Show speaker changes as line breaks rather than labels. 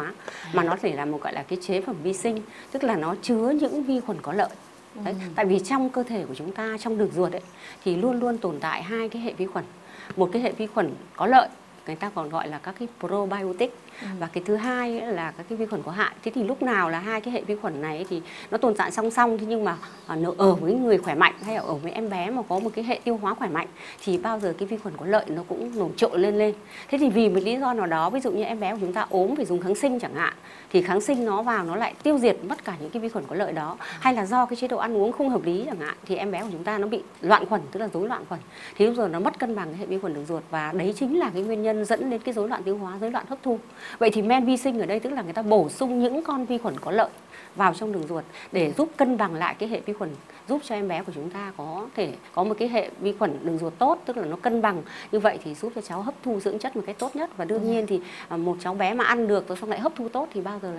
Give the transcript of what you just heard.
hóa mà nó chỉ là một gọi là cái chế phẩm vi sinh tức là nó chứa những vi khuẩn có lợi. Đấy, tại vì trong cơ thể của chúng ta trong đường ruột ấy thì luôn luôn tồn tại hai cái hệ vi khuẩn. Một cái hệ vi khuẩn có lợi người ta còn gọi là các cái probiotic. Ừ. và cái thứ hai là các cái vi khuẩn có hại. Thế thì lúc nào là hai cái hệ vi khuẩn này thì nó tồn tại song song thế nhưng mà à, ở với người khỏe mạnh hay là ở với em bé mà có một cái hệ tiêu hóa khỏe mạnh thì bao giờ cái vi khuẩn có lợi nó cũng nổi trội lên lên. Thế thì vì một lý do nào đó ví dụ như em bé của chúng ta ốm phải dùng kháng sinh chẳng hạn thì kháng sinh nó vào nó lại tiêu diệt mất cả những cái vi khuẩn có lợi đó. Hay là do cái chế độ ăn uống không hợp lý chẳng hạn thì em bé của chúng ta nó bị loạn khuẩn tức là rối loạn khuẩn. Thì lúc giờ nó mất cân bằng cái hệ vi khuẩn đường ruột và đấy chính là cái nguyên nhân dẫn đến cái rối loạn tiêu hóa rối loạn hấp thu. Vậy thì men vi sinh ở đây tức là người ta bổ sung những con vi khuẩn có lợi vào trong đường ruột để giúp cân bằng lại cái hệ vi khuẩn giúp cho em bé của chúng ta có thể có một cái hệ vi khuẩn đường ruột tốt tức là nó cân bằng. Như vậy thì giúp cho cháu hấp thu dưỡng chất một cách tốt nhất. Và đương nhiên thì à, một cháu bé mà ăn được rồi xong lại hấp thu tốt thì bao giờ là